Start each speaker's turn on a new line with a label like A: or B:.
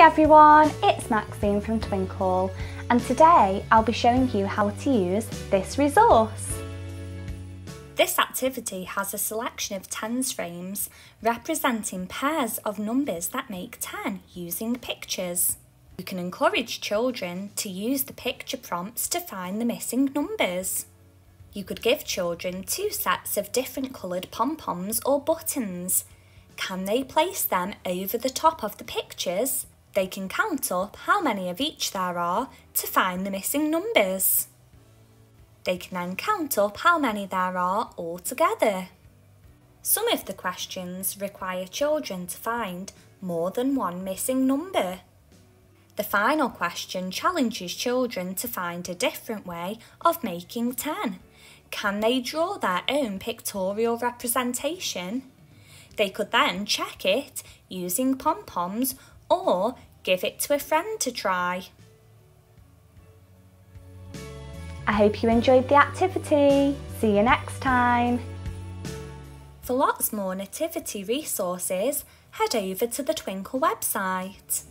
A: everyone, it's Maxine from Twinkl and today I'll be showing you how to use this resource. This activity has a selection of tens frames representing pairs of numbers that make 10 using pictures. You can encourage children to use the picture prompts to find the missing numbers. You could give children two sets of different coloured pom-poms or buttons. Can they place them over the top of the pictures? They can count up how many of each there are to find the missing numbers. They can then count up how many there are altogether. Some of the questions require children to find more than one missing number. The final question challenges children to find a different way of making 10. Can they draw their own pictorial representation? They could then check it using pom-poms or give it to a friend to try. I hope you enjoyed the activity. See you next time. For lots more nativity resources, head over to the Twinkl website.